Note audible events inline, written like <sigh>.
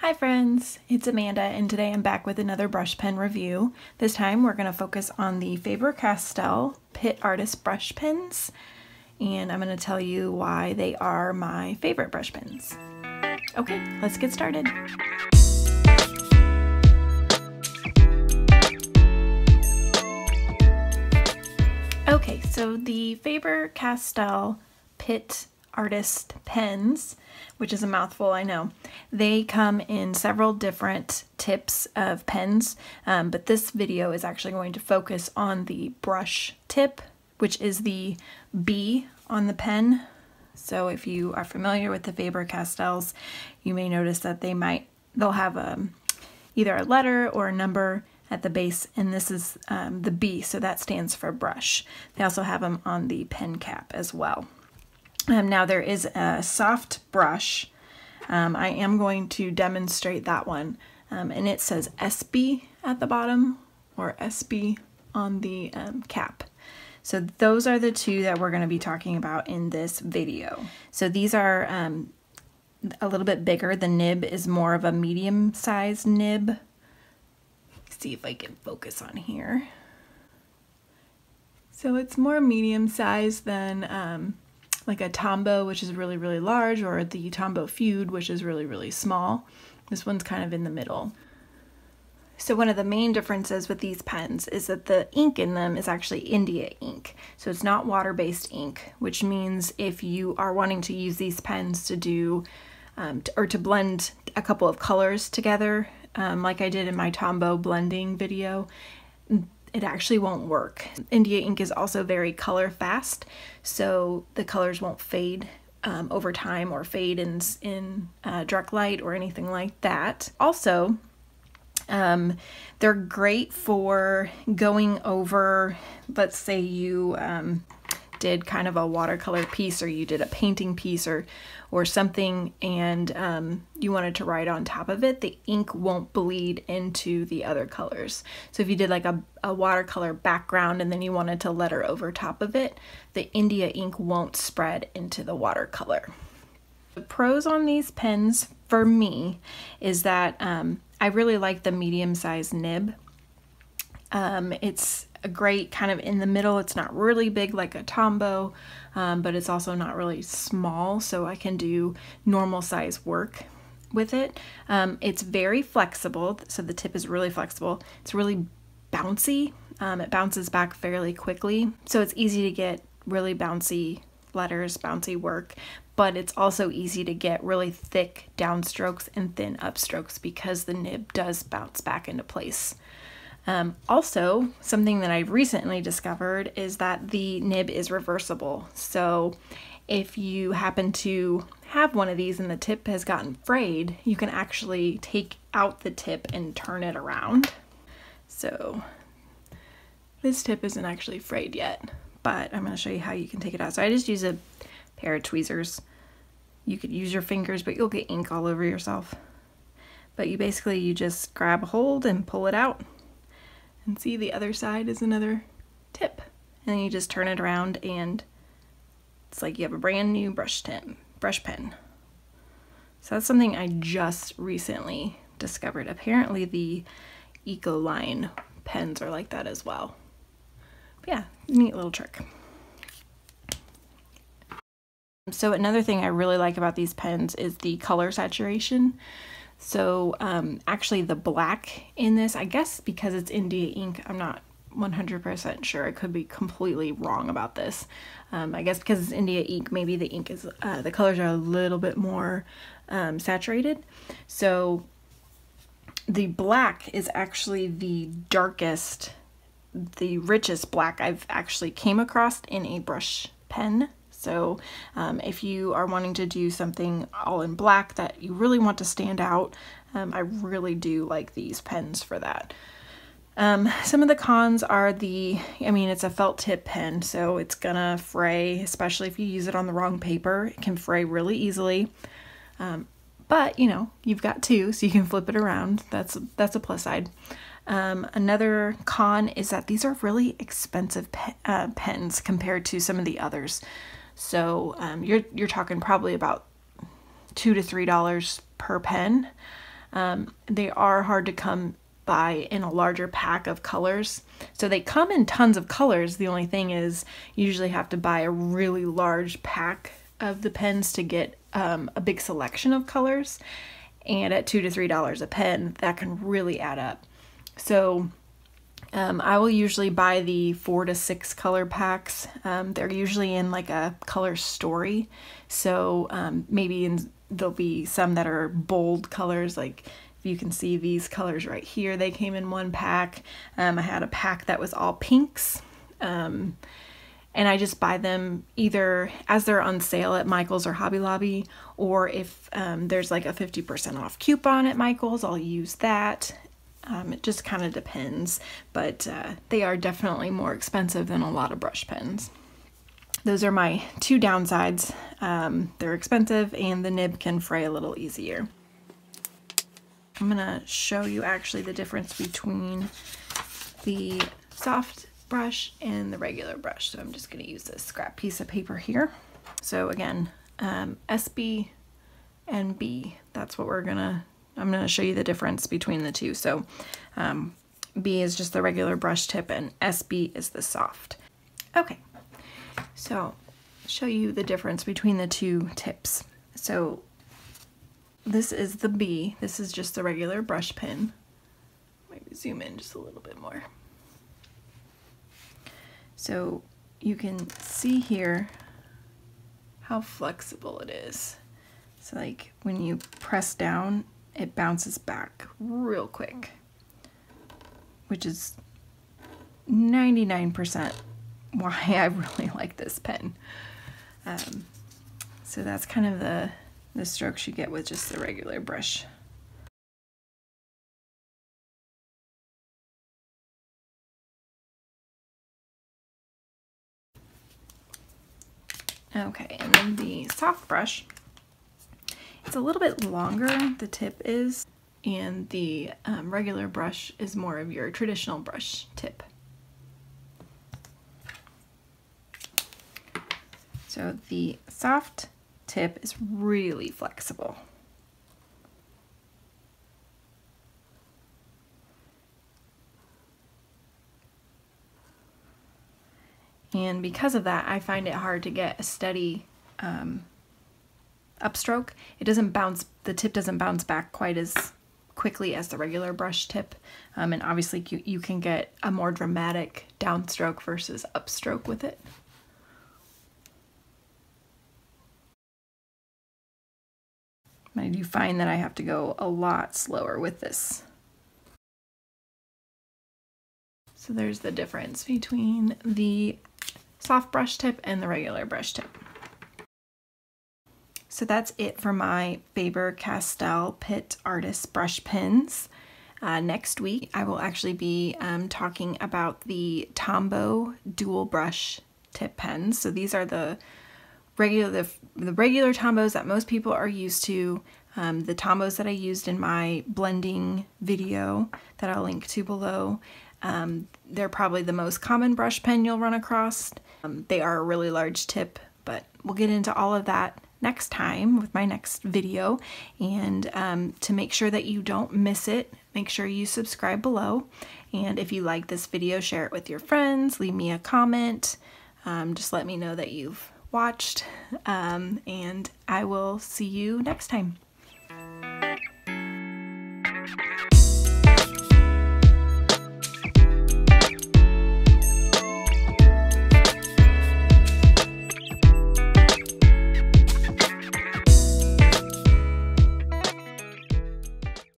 Hi friends, it's Amanda and today I'm back with another brush pen review. This time we're going to focus on the Faber-Castell Pitt Artist brush pens and I'm going to tell you why they are my favorite brush pens. Okay, let's get started. Okay, so the Faber-Castell Pitt Artist pens, which is a mouthful, I know. They come in several different tips of pens, um, but this video is actually going to focus on the brush tip, which is the B on the pen. So if you are familiar with the Faber-Castells, you may notice that they might, they'll have a, um, either a letter or a number at the base, and this is um, the B, so that stands for brush. They also have them on the pen cap as well. Um, now there is a soft brush. Um, I am going to demonstrate that one. Um, and it says SB at the bottom or SB on the um, cap. So those are the two that we're going to be talking about in this video. So these are um, a little bit bigger. The nib is more of a medium sized nib. Let's see if I can focus on here. So it's more medium sized than um, like a Tombow, which is really, really large, or the Tombow Fude, which is really, really small. This one's kind of in the middle. So one of the main differences with these pens is that the ink in them is actually India ink. So it's not water-based ink, which means if you are wanting to use these pens to do, um, or to blend a couple of colors together, um, like I did in my Tombow blending video, it actually won't work. India ink is also very color fast, so the colors won't fade um, over time or fade in, in uh, direct light or anything like that. Also, um, they're great for going over, let's say you um, did kind of a watercolor piece or you did a painting piece or or something and um, you wanted to write on top of it, the ink won't bleed into the other colors. So if you did like a, a watercolor background and then you wanted to letter over top of it, the India ink won't spread into the watercolor. The pros on these pens for me is that um, I really like the medium sized nib. Um, it's a great kind of in the middle. It's not really big like a Tombow, um, but it's also not really small, so I can do normal size work with it. Um, it's very flexible, so the tip is really flexible. It's really bouncy. Um, it bounces back fairly quickly, so it's easy to get really bouncy letters, bouncy work, but it's also easy to get really thick downstrokes and thin upstrokes because the nib does bounce back into place. Um, also, something that I've recently discovered is that the nib is reversible. So if you happen to have one of these and the tip has gotten frayed, you can actually take out the tip and turn it around. So this tip isn't actually frayed yet, but I'm going to show you how you can take it out. So I just use a pair of tweezers. You could use your fingers, but you'll get ink all over yourself. But you basically, you just grab a hold and pull it out. And see the other side is another tip. And then you just turn it around and it's like you have a brand new brush pen, brush pen. So that's something I just recently discovered. Apparently the Ecoline pens are like that as well. But yeah, neat little trick. So another thing I really like about these pens is the color saturation. So um, actually the black in this, I guess because it's India ink, I'm not 100% sure. I could be completely wrong about this. Um, I guess because it's India ink, maybe the ink is, uh, the colors are a little bit more um, saturated. So the black is actually the darkest, the richest black I've actually came across in a brush pen. So um, if you are wanting to do something all in black that you really want to stand out, um, I really do like these pens for that. Um, some of the cons are the, I mean, it's a felt tip pen, so it's gonna fray, especially if you use it on the wrong paper. It can fray really easily. Um, but, you know, you've got two, so you can flip it around. That's, that's a plus side. Um, another con is that these are really expensive pe uh, pens compared to some of the others. So um, you're you're talking probably about two to three dollars per pen. Um, they are hard to come by in a larger pack of colors. So they come in tons of colors. The only thing is you usually have to buy a really large pack of the pens to get um, a big selection of colors. And at two to three dollars a pen, that can really add up. So um, I will usually buy the four to six color packs. Um, they're usually in like a color story. So um, maybe in, there'll be some that are bold colors, like if you can see these colors right here, they came in one pack. Um, I had a pack that was all pinks. Um, and I just buy them either as they're on sale at Michael's or Hobby Lobby, or if um, there's like a 50% off coupon at Michael's, I'll use that. Um, it just kind of depends, but uh, they are definitely more expensive than a lot of brush pens. Those are my two downsides. Um, they're expensive and the nib can fray a little easier. I'm gonna show you actually the difference between the soft brush and the regular brush. So I'm just gonna use this scrap piece of paper here. So again, um, SB and B, that's what we're gonna I'm going to show you the difference between the two. So um, B is just the regular brush tip and SB is the soft. Okay, so show you the difference between the two tips. So this is the B, this is just the regular brush pin. Maybe zoom in just a little bit more. So you can see here how flexible it is. So like when you press down, it bounces back real quick, which is 99% why I really <laughs> like this pen. Um, so that's kind of the, the strokes you get with just the regular brush. Okay, and then the soft brush it's a little bit longer, the tip is, and the um, regular brush is more of your traditional brush tip. So the soft tip is really flexible. And because of that, I find it hard to get a steady um, upstroke, it doesn't bounce, the tip doesn't bounce back quite as quickly as the regular brush tip. Um, and obviously you, you can get a more dramatic downstroke versus upstroke with it. I do find that I have to go a lot slower with this. So there's the difference between the soft brush tip and the regular brush tip. So that's it for my Faber-Castell Pitt Artist brush pens. Uh, next week, I will actually be um, talking about the Tombow dual brush tip pens. So these are the regular the, the regular Tombows that most people are used to. Um, the Tombows that I used in my blending video that I'll link to below. Um, they're probably the most common brush pen you'll run across. Um, they are a really large tip, but we'll get into all of that next time with my next video. And um, to make sure that you don't miss it, make sure you subscribe below. And if you like this video, share it with your friends, leave me a comment. Um, just let me know that you've watched. Um, and I will see you next time.